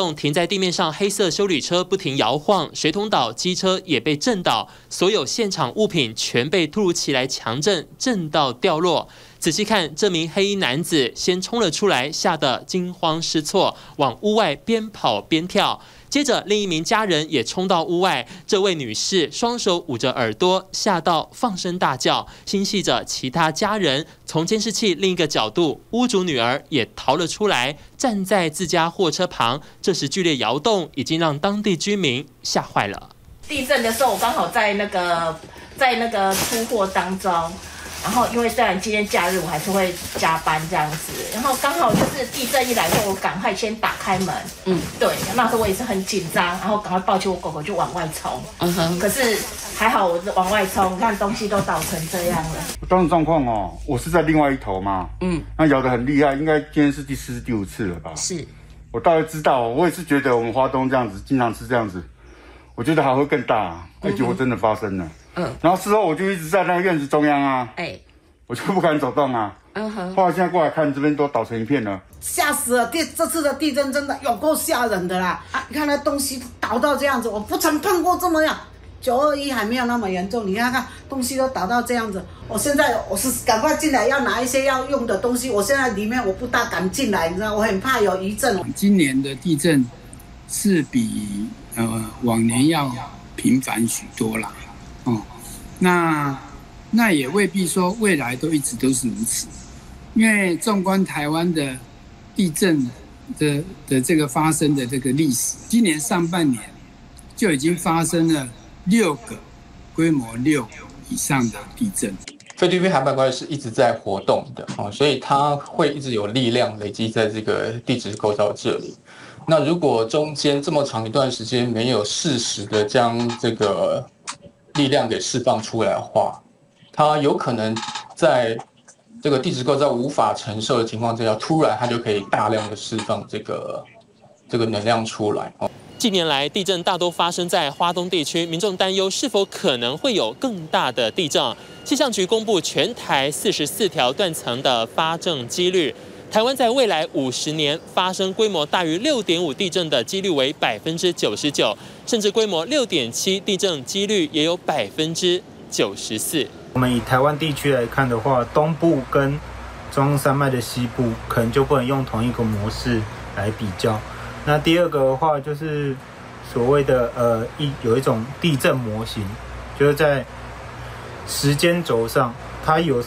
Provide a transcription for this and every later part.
栋停在地面上黑色修理车不停摇晃，水桶倒机车也被震倒，所有现场物品全被突如其来强震震到掉落。仔细看，这名黑衣男子先冲了出来，吓得惊慌失措，往屋外边跑边跳。接着，另一名家人也冲到屋外。这位女士双手捂着耳朵，吓到放声大叫，心系着其他家人。从监视器另一个角度，屋主女儿也逃了出来，站在自家货车旁。这时剧烈摇动，已经让当地居民吓坏了。地震的时候，我刚好在那个在那个出货当中。然后，因为虽然今天假日，我还是会加班这样子。然后刚好就是地震一来，后，我赶快先打开门。嗯，对，那时候我也是很紧张，然后赶快抱起我狗狗就往外冲。嗯哼。可是还好，我是往外冲，看东西都倒成这样了。当时状况哦，我是在另外一头嘛。嗯。那摇得很厉害，应该今天是第四、第五次了吧？是。我大概知道，我也是觉得我们花东这样子，经常是这样子。我觉得还会更大，而且我真的发生了。嗯，然后事后我就一直在那个院子中央啊，哎，我就不敢走动啊。嗯哼，后来现在过来看，这边都倒成一片了，吓死了！地这次的地震真的有够吓人的啦！啊，你看那东西倒到这样子，我不曾碰过这么样。九二一还没有那么严重，你看看东西都倒到这样子。我现在我是赶快进来要拿一些要用的东西，我现在里面我不大敢进来，你知道，我很怕有余震。今年的地震是比呃往年要频繁许多啦。哦。那那也未必说未来都一直都是如此，因为纵观台湾的地震的的这个发生的这个历史，今年上半年就已经发生了六个规模六以上的地震。菲律宾海板块是一直在活动的啊，所以它会一直有力量累积在这个地质构造这里。那如果中间这么长一段时间没有适时的将这个力量给释放出来的话，它有可能在这个地质构造无法承受的情况之下，突然它就可以大量的释放这个这个能量出来。近年来，地震大多发生在华东地区，民众担忧是否可能会有更大的地震。气象局公布全台四十四条断层的发震几率。台湾在未来五十年发生规模大于六点五地震的几率为百分之九十九，甚至规模六点七地震几率也有百分之九十四。我们以台湾地区来看的话，东部跟中央山脉的西部可能就不能用同一个模式来比较。那第二个的话，就是所谓的呃一有一种地震模型，就是在时间轴上它有。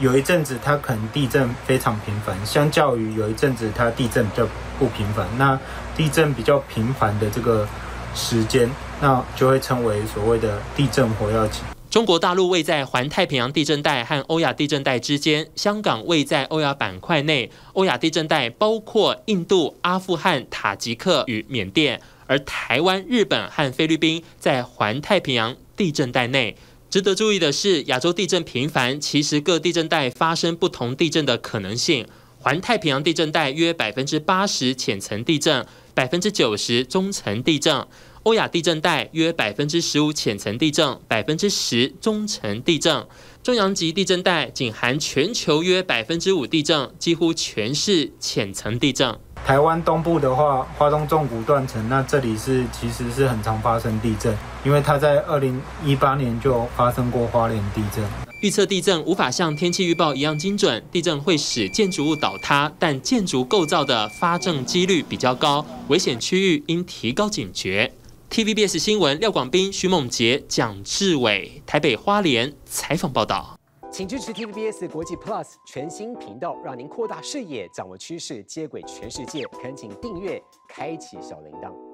有一阵子它可能地震非常频繁，相较于有一阵子它地震比较不频繁。那地震比较频繁的这个时间，那就会称为所谓的地震活跃期。中国大陆位在环太平洋地震带和欧亚地震带之间，香港位在欧亚板块内。欧亚地震带包括印度、阿富汗、塔吉克与缅甸，而台湾、日本和菲律宾在环太平洋地震带内。值得注意的是，亚洲地震频繁，其实各地震带发生不同地震的可能性。环太平洋地震带约百分之八十浅层地震，百分之九十中层地震；欧亚地震带约百分之十五浅层地震，百分之十中层地震。中洋级地震带仅含全球约百分之五地震，几乎全是浅层地震。台湾东部的话，花东纵谷断层，那这里是其实是很常发生地震，因为它在二零一八年就发生过花莲地震。预测地震无法像天气预报一样精准，地震会使建筑物倒塌，但建筑构造的发震几率比较高，危险区域应提高警觉。TVBS 新闻廖广斌、徐梦杰、蒋志伟，台北花莲采访报道。请支持 TVBS 国际 Plus 全新频道，让您扩大视野，掌握趋势，接轨全世界。恳请订阅，开启小铃铛。